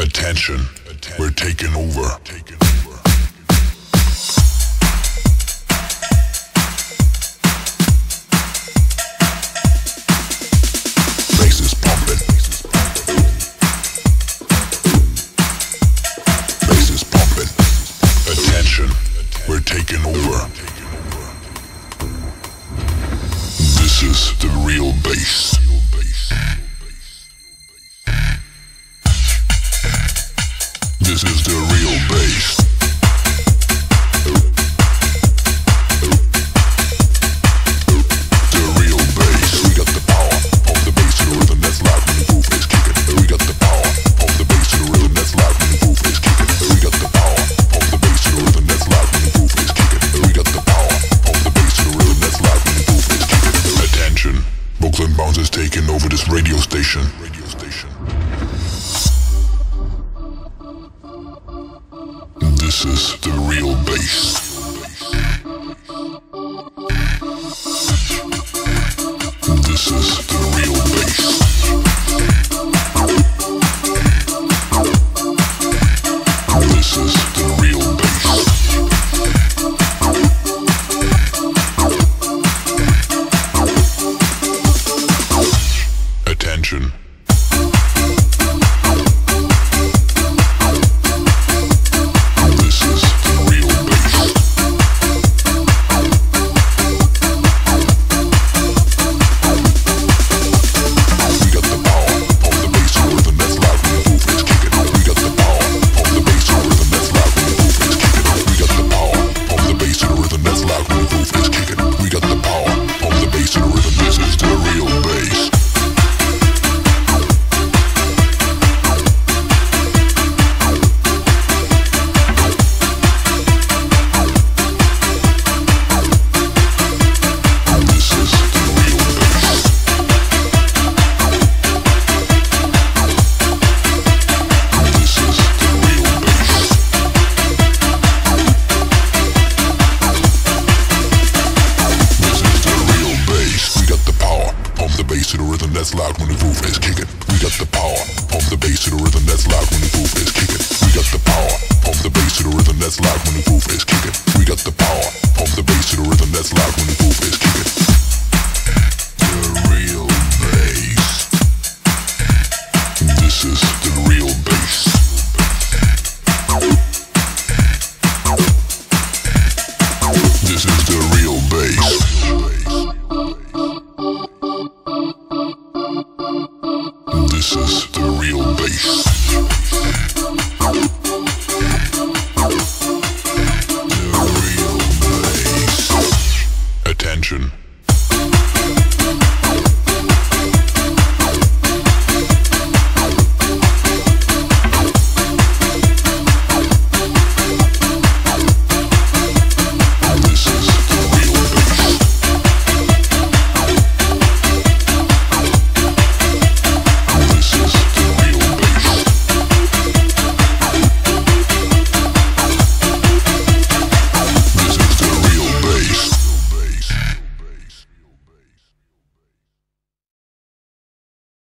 Attention, we're taking over. Taking over. We're taking over. This is the real bass. over this radio station. Radio station. This is the real bass. This is the rhythm that's loud when the groove is kicking. We got the power Pump the bass to the rhythm that's loud when the groove is kicking. We got the power Pump the bass to the attention.